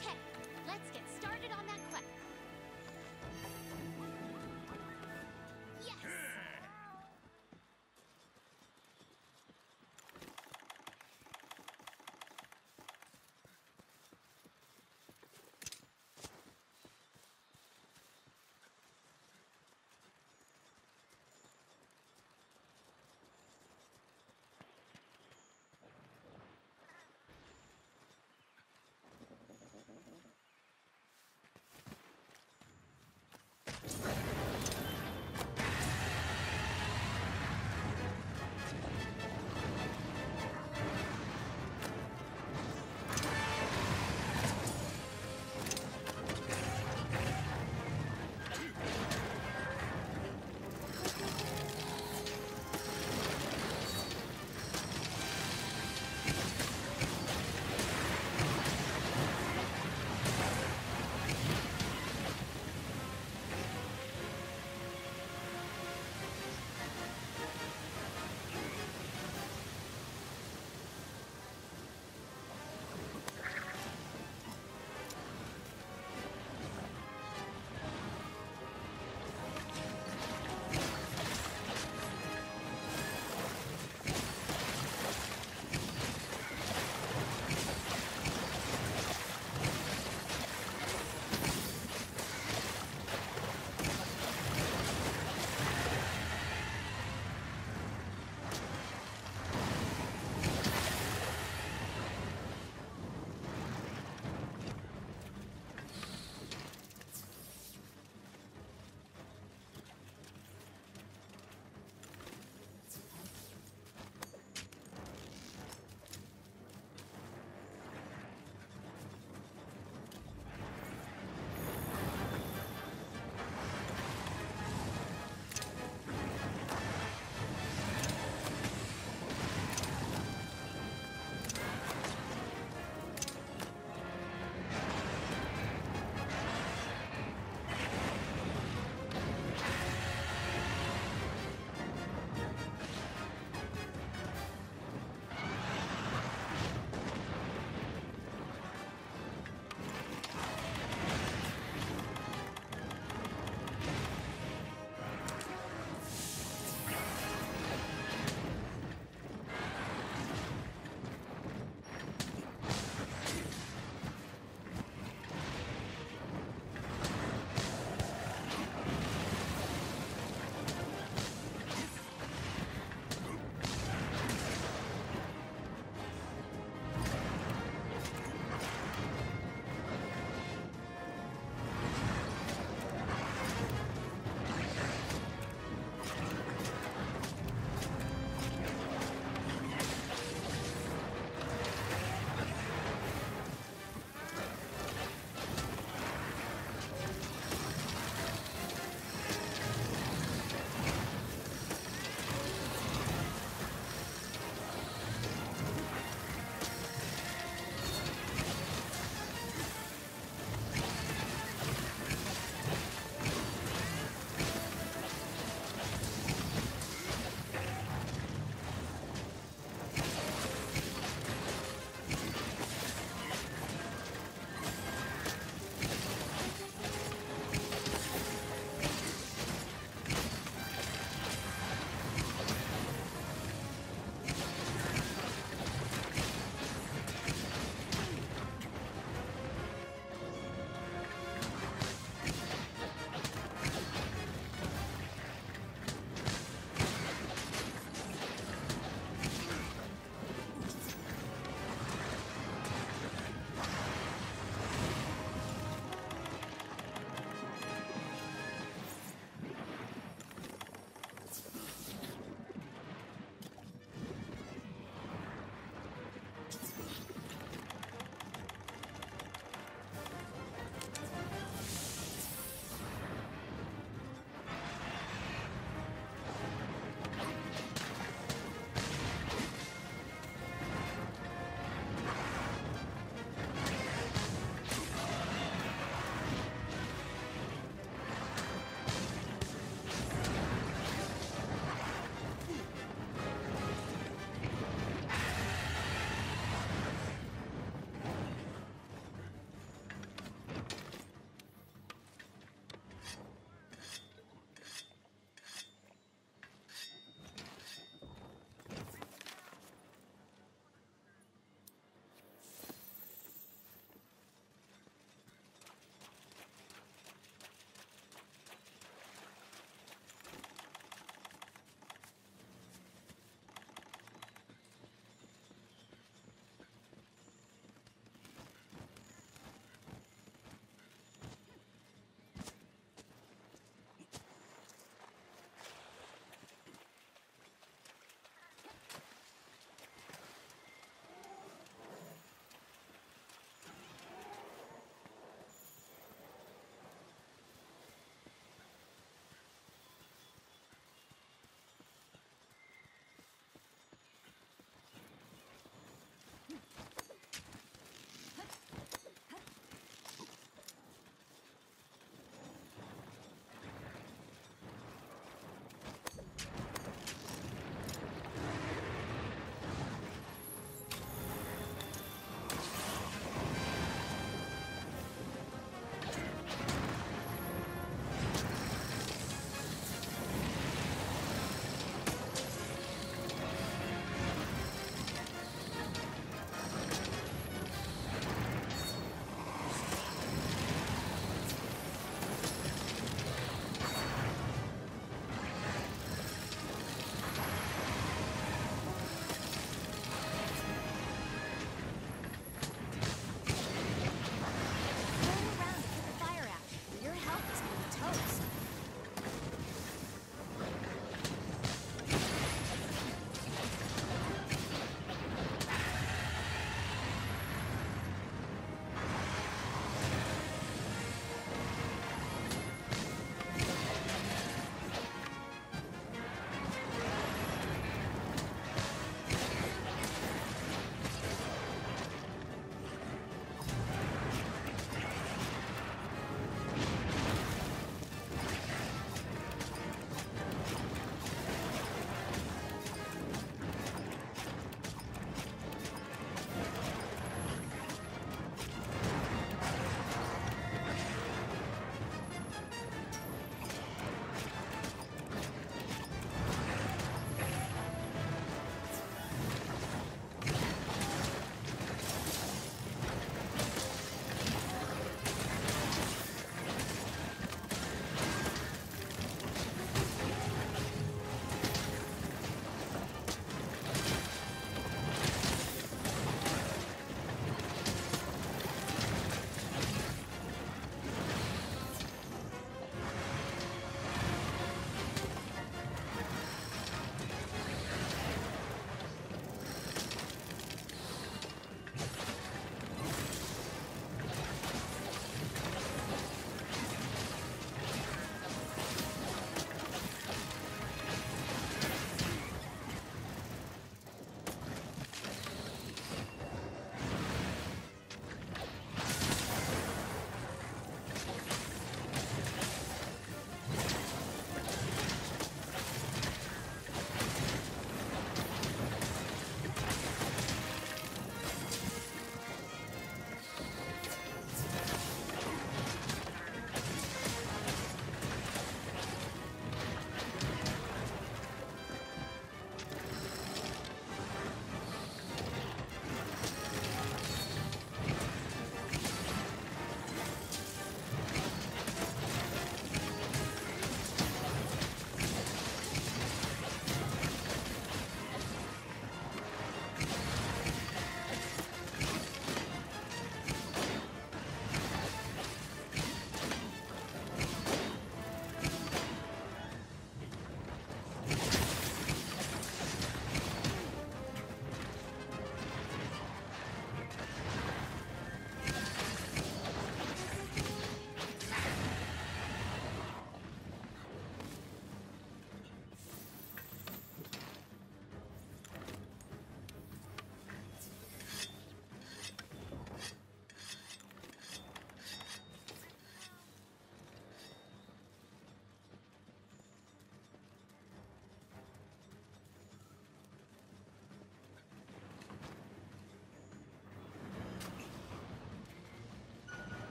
Okay, let's get started on that quest.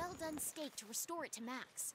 Well done steak to restore it to max.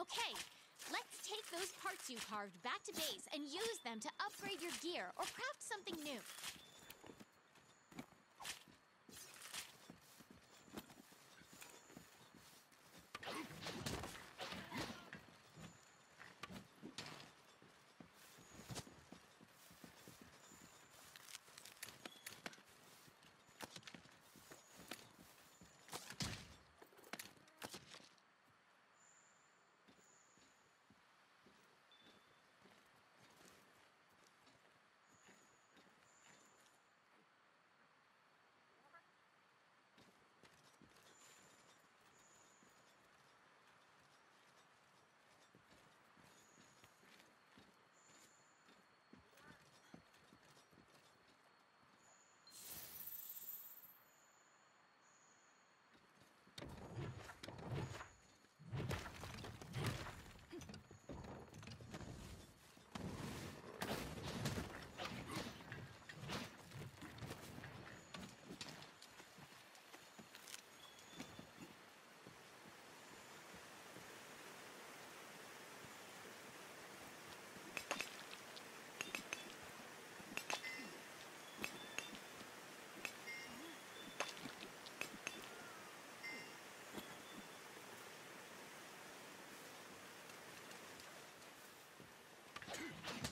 Okay, let's take those parts you carved back to base and use them to upgrade your gear or craft something new. Oops. Looks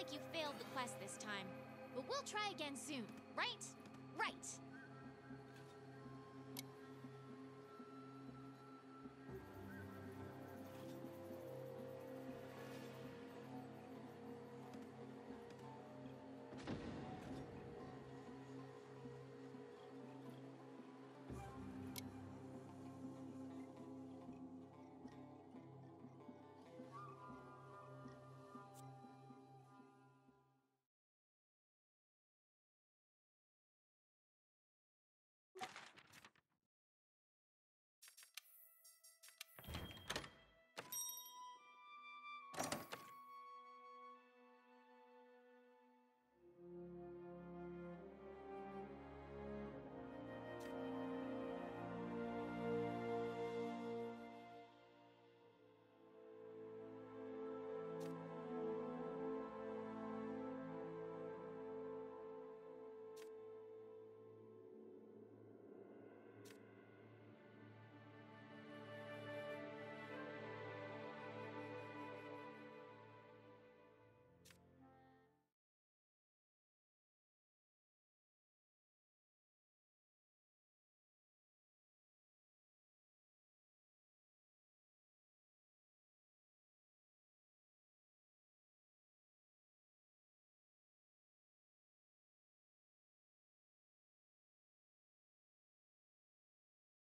like you failed the quest this time. But we'll try again soon, right? Right.